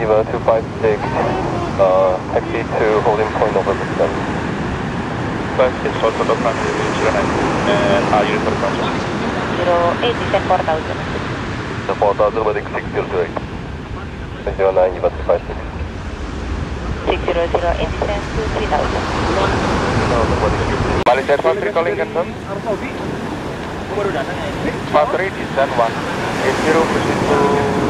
EVA 256, uh, taxi to holding point over the sun. 56, also the front 09, and are you for contact? 08, descend 4000. The 4000 wedding 608. 09 EVA 256. 6008, descend to 3000. Malaysia Air Force calling confirm. Factory descent 1, 80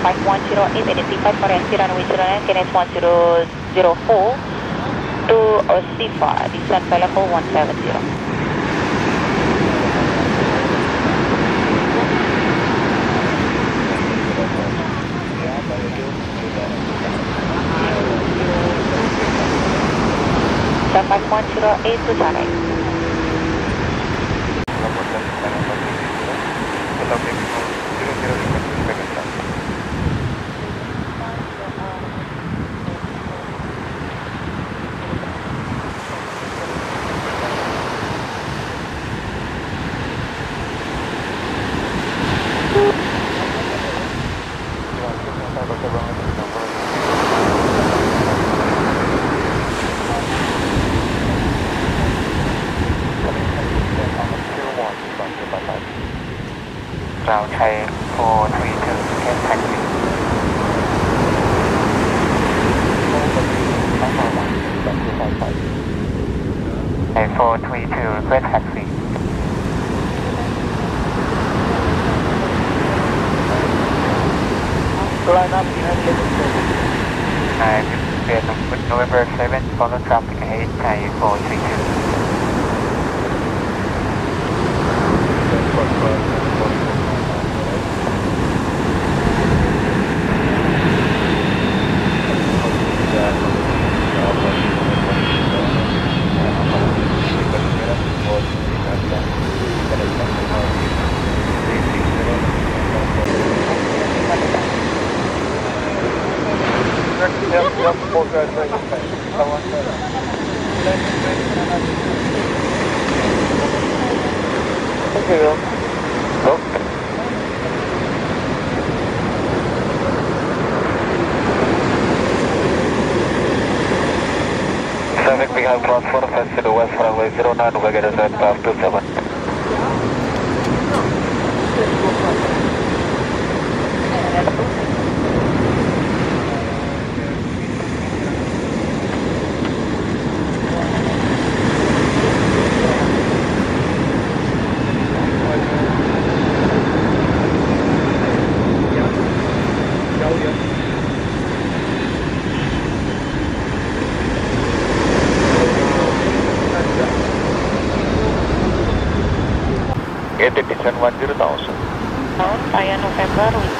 5108 and it's 5 Korean Siran KNS 1004 to Osifa, Descent Pelaco 170. Japan 1080 Charlie. A432, taxi. Line up, United States. Uh, November 7, follow traffic 8, A432. Traffic behind platform, fast to the west runway 09, Omega descent, path 27. tahu ya Edison Tahun saya November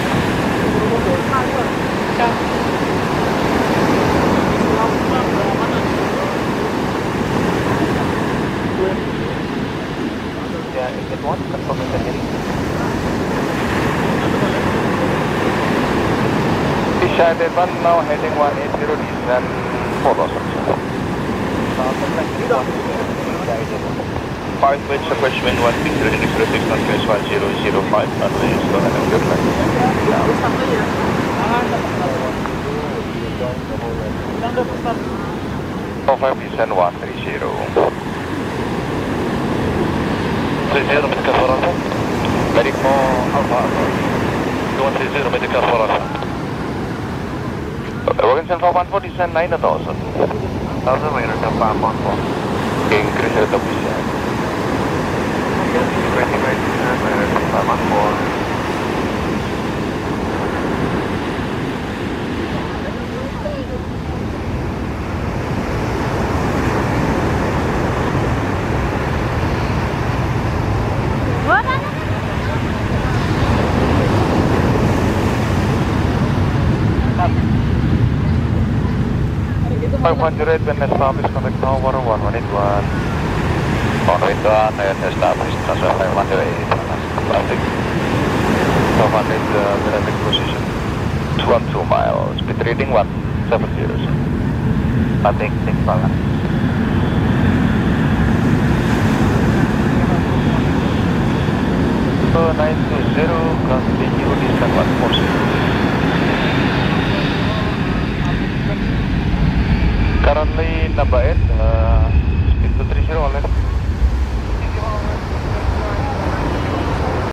Charted 1 now heading 180 degrees and follow Five bits of question 160 degrees on phase 1005 and we is going to have good luck. Oh, five percent one three zero. Three zero medical for us. Medic Alpha. Two one three zero medical for us. Wagon 514, descend 9,000. 1,000 later, 514. Increase the top. Yes, 20 right, 514. Five hundred when established contact now one one one eight one. On wind 1 and established transfer 518. Traffic. 500 uh, traffic position. 212 miles. Speed reading 170. Traffic 6 balance. 920 continue descent